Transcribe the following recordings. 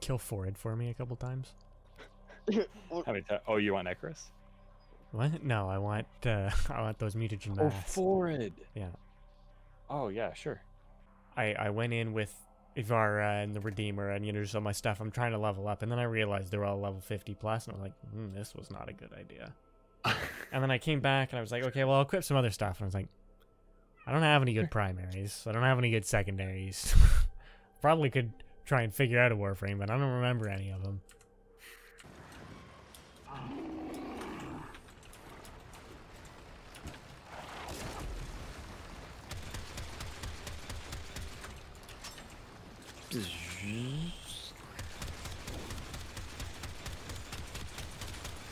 kill Ford for me a couple times? How many ti- Oh, you want Nekros? What? No, I want uh, I want those mutagen Oh, masks. Phorid. Yeah. Oh, yeah, sure. I I went in with Ivara and the Redeemer and you know just all my stuff. I'm trying to level up, and then I realized they were all level 50 plus, and I'm like, mm, this was not a good idea. and then I came back and I was like, okay, well I'll equip some other stuff, and I was like, I don't have any good primaries. I don't have any good secondaries. Probably could try and figure out a Warframe, but I don't remember any of them.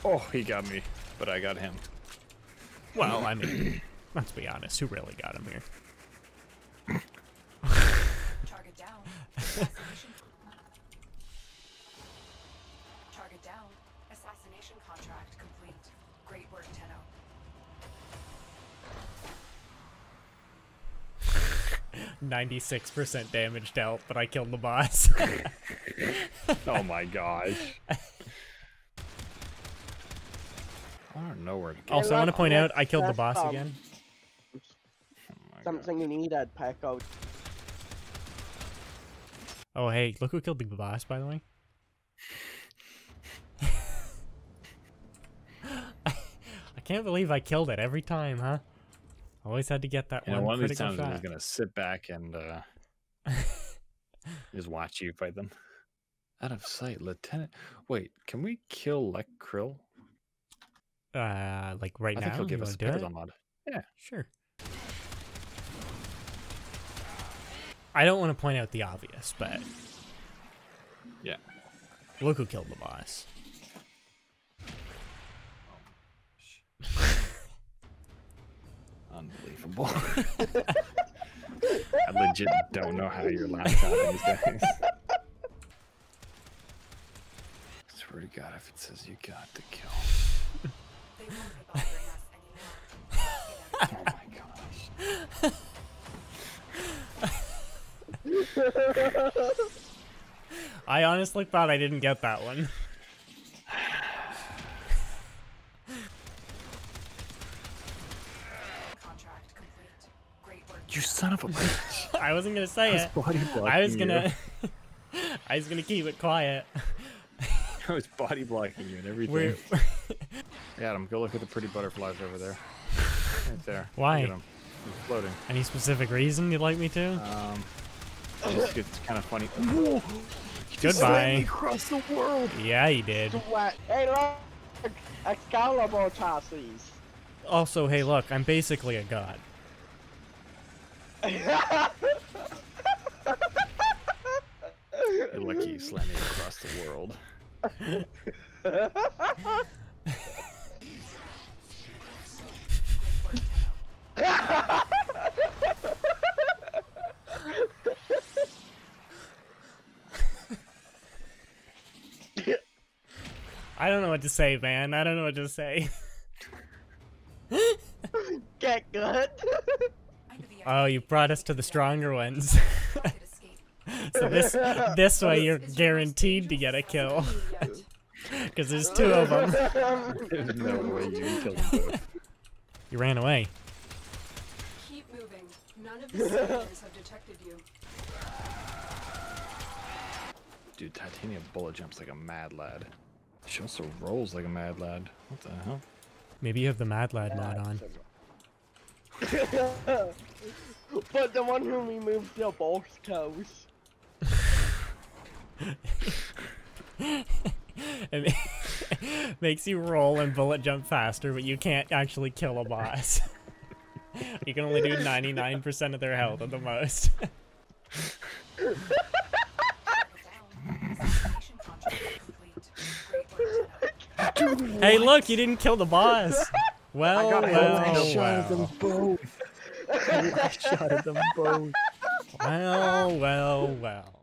Oh, he got me, but I got him. Well, I mean, let's be honest, who really got him here? Target down. Assassination. Target down. Assassination contract complete. Great work, Tenno. Ninety-six percent damage dealt, but I killed the boss. Oh my gosh. I don't know where to go. also, I want to point out I killed the boss um, again. Oh. Something you need at pick out. Oh, hey, look who killed the boss, by the way. I can't believe I killed it every time, huh? Always had to get that You know, one, one of these times I'm just gonna sit back and uh, just watch you fight them. Out of sight, Lieutenant. Wait, can we kill Lek Krill? Uh, like right I now. think he'll give us a wanna do it? Paragon mod. Yeah. Sure. I don't want to point out the obvious, but Yeah. look who killed the boss. Unbelievable. I legit don't know how you're laughing at these days. Swear to God, if it says you got to kill. They won't be bothering us anymore. Oh my gosh. I honestly thought I didn't get that one. Contract complete. Great work. You son of a bitch. I wasn't gonna say it. body I was gonna. I was gonna keep it quiet. I was body blocking you and everything. We're. Adam, go look at the pretty butterflies over there. Right there. Why? Look at 'em. They're floating. Any specific reason you'd like me to? Um, it's, it's kind of funny. Whoa! Goodbye. across the world. Yeah, he did. Hey, look! Excalibur chassis! Also, hey, look, I'm basically a god. You're lucky you slammed me across the world. I don't know what to say, man. I don't know what to say. Get good! Oh, you brought us to the stronger ones. so this this way you're guaranteed to get a kill because there's two of them. There's no way you can kill them both. You ran away. Keep moving. None of the sensors have detected you. Dude, Titania bullet jumps like a mad lad. She also rolls like a mad lad. What the hell? Maybe you have the Mad Lad mod on. but the one who removed the boss toes. It makes you roll and bullet jump faster, but you can't actually kill a boss. you can only do 99% of their health at the most. Target down. Assassination contract complete. Great work, Tenno. hey, look, you didn't kill the boss. Well, got well, one well. both. I shot at them both. Well, well, well.